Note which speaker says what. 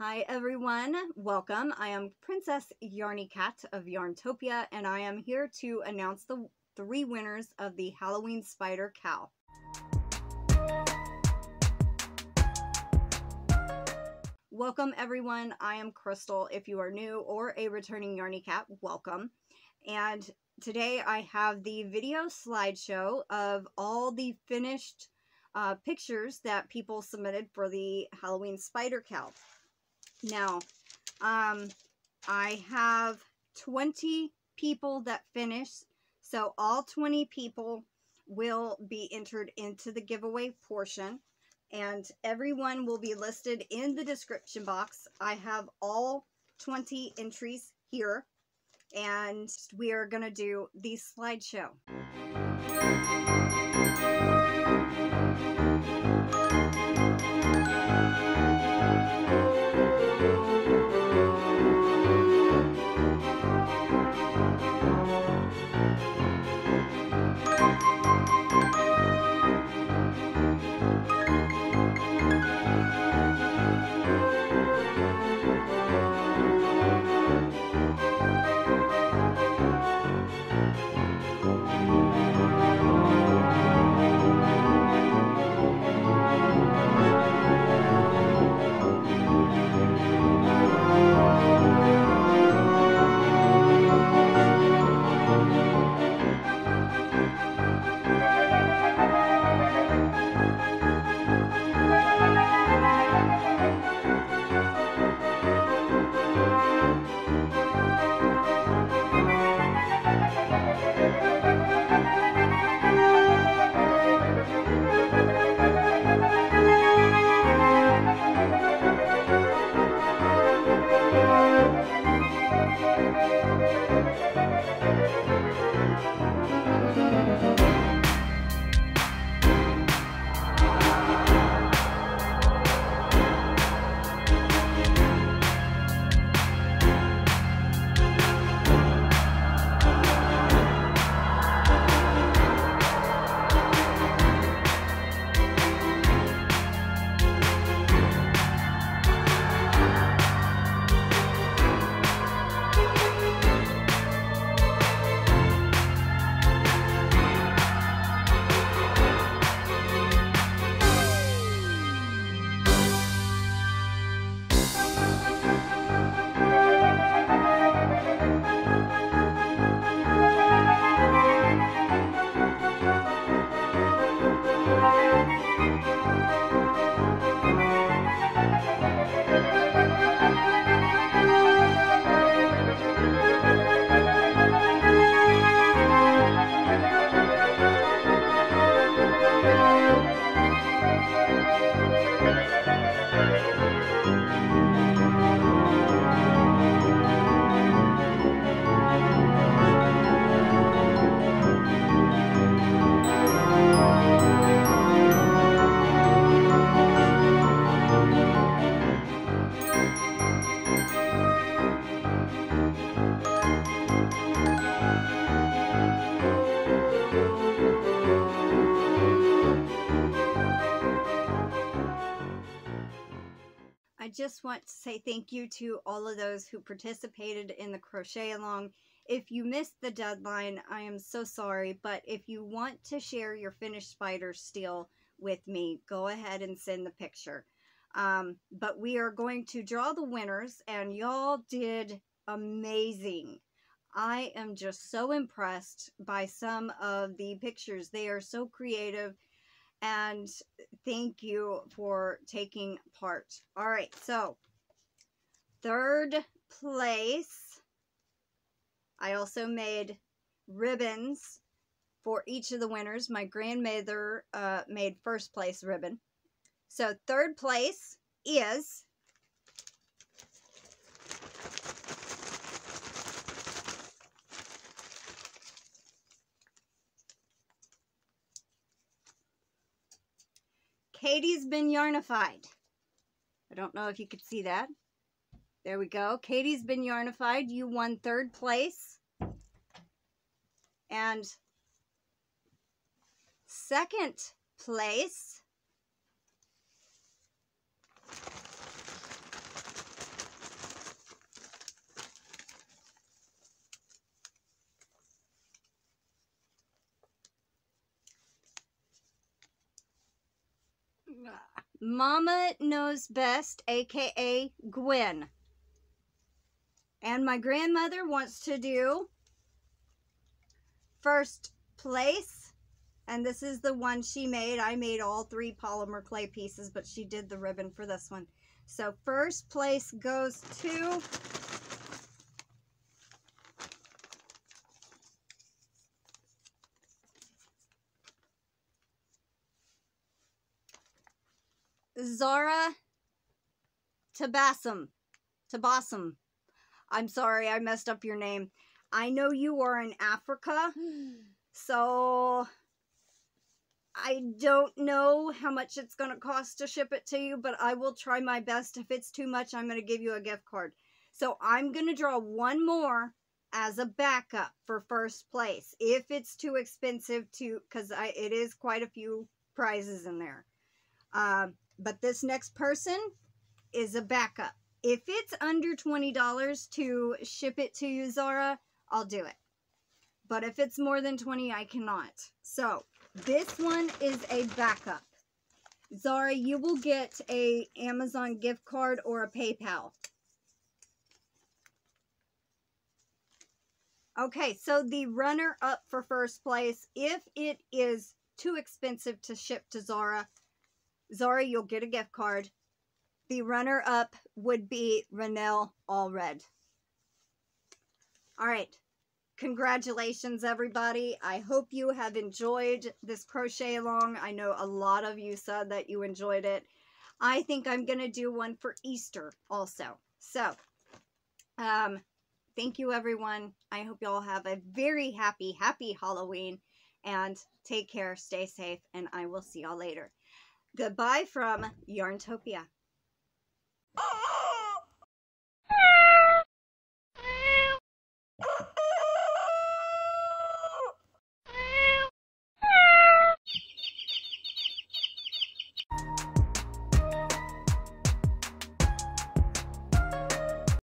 Speaker 1: Hi everyone, welcome. I am Princess Yarny Cat of Yarntopia and I am here to announce the three winners of the Halloween Spider CAL. Welcome everyone, I am Krystal. If you are new or a returning Yarny Cat, welcome. And today I have the video slideshow of all the finished uh, pictures that people submitted for the Halloween Spider CAL. Now, um, I have 20 people that finished, so all 20 people will be entered into the giveaway portion and everyone will be listed in the description box. I have all 20 entries here and we are going to do the slideshow. Just want to say thank you to all of those who participated in the crochet along. If you missed the deadline, I am so sorry, but if you want to share your finished spider still with me, go ahead and send the picture. Um, but we are going to draw the winners, and y'all did amazing. I am just so impressed by some of the pictures. They are so creative and thank you for taking part. All right, so third place, I also made ribbons for each of the winners. My grandmother uh, made first place ribbon. So third place is Katie's been yarnified. I don't know if you could see that. There we go. Katie's been yarnified. You won third place. And second place Mama Knows Best, aka Gwen. And my grandmother wants to do first place. And this is the one she made. I made all three polymer clay pieces, but she did the ribbon for this one. So first place goes to Zahra Tabassum. Tabassum. I'm sorry, I messed up your name. I know you are in Africa, so I don't know how much it's going to cost to ship it to you, but I will try my best. If it's too much, I'm going to give you a gift card. So I'm going to draw one more as a backup for first place. If it's too expensive to, because it is quite a few prizes in there. Um, but this next person is a backup. If it's under $20 to ship it to you, Zahra, I'll do it. But if it's more than 20 I cannot. So, this one is a backup. Zahra, you will get a Amazon gift card or a PayPal. Okay, so the runner-up for first place, if it is too expensive to ship to Zahra, Zahra, you'll get a gift card. The runner-up would be Ronell Allred. All right. Congratulations, everybody. I hope you have enjoyed this crochet along. I know a lot of you said that you enjoyed it. I think I'm going to do one for Easter also. So, um, thank you, everyone. I hope you all have a very happy, happy Halloween. And take care, stay safe, and I will see y'all later. Goodbye from Yarntopia.